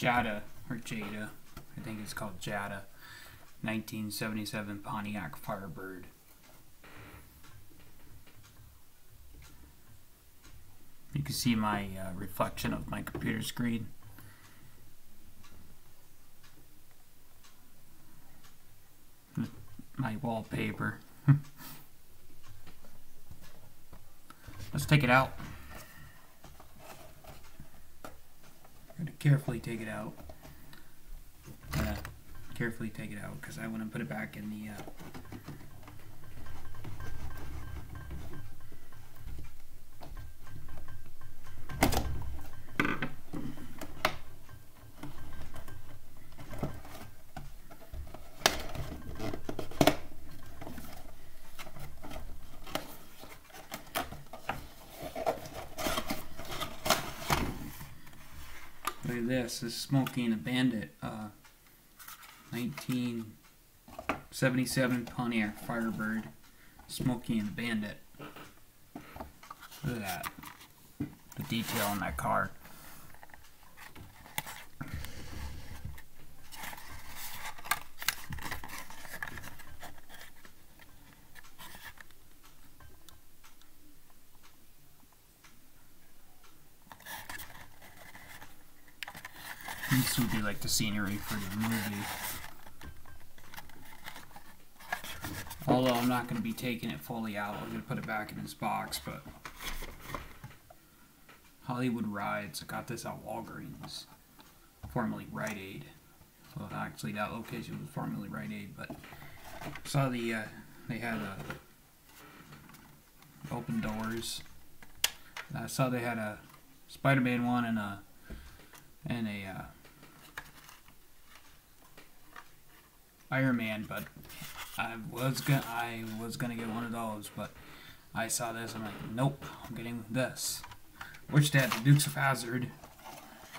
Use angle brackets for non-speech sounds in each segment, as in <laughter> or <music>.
Jada, or Jada, I think it's called Jada, 1977 Pontiac Firebird. You can see my uh, reflection of my computer screen. My wallpaper. <laughs> Let's take it out. I'm gonna carefully take it out. Gonna carefully take it out because I want to put it back in the. Uh, this. This is Smokey and the Bandit. Uh, 1977 Pontiac Firebird. Smokey and the Bandit. Look at that. The detail on that car. This would be like the scenery for the movie. Although I'm not going to be taking it fully out, I'm going to put it back in its box, but Hollywood Rides, I got this at Walgreens, formerly Rite Aid. Well, actually, that location was formerly Rite Aid, but saw the uh, they had uh, open doors. I saw they had a Spider-Man one and a and a uh, Iron Man, but I was gonna I was gonna get one of those, but I saw this. I'm like, nope, I'm getting this. Which they had the Dukes of Hazzard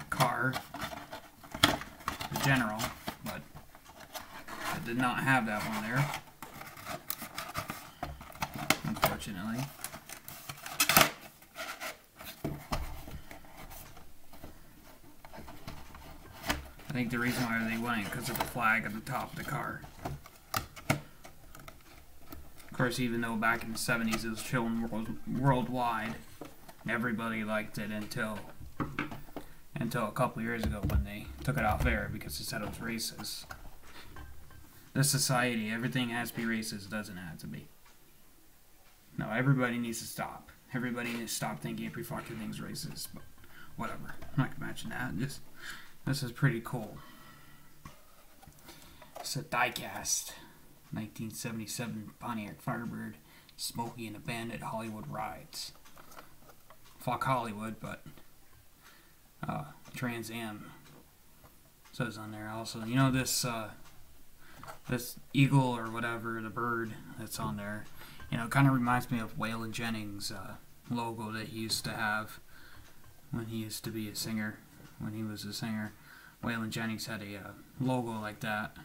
car, the General, but I did not have that one there, unfortunately. I think the reason why they wouldn't because of the flag at the top of the car. Of course, even though back in the 70s it was shown world, worldwide, everybody liked it until until a couple years ago when they took it off air because they said it was racist. This society, everything has to be racist, doesn't have to be. No, everybody needs to stop. Everybody needs to stop thinking every fucking thing's racist, but whatever. I'm not gonna mention that. Just this is pretty cool. It's a diecast. 1977 Pontiac Firebird. Smokey and the Bandit Hollywood Rides. Fuck Hollywood, but uh, Trans Am says on there also. You know this uh, this eagle or whatever, the bird that's on there. You know, kind of reminds me of Waylon Jennings' uh, logo that he used to have when he used to be a singer when he was a singer. Waylon Jennings had a uh, logo like that.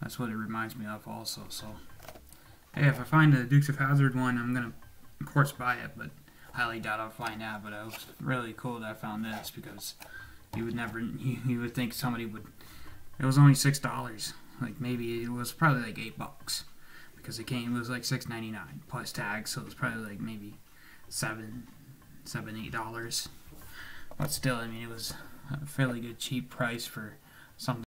That's what it reminds me of also. So, hey, if I find the Dukes of Hazzard one, I'm gonna, of course, buy it. But highly doubt I'll find that. But it was really cool that I found this because you would never, you, you would think somebody would. It was only six dollars. Like maybe it was probably like eight bucks because it came. It was like six ninety nine plus tax, so it was probably like maybe seven, seven, eight dollars. But still, I mean, it was a fairly good cheap price for something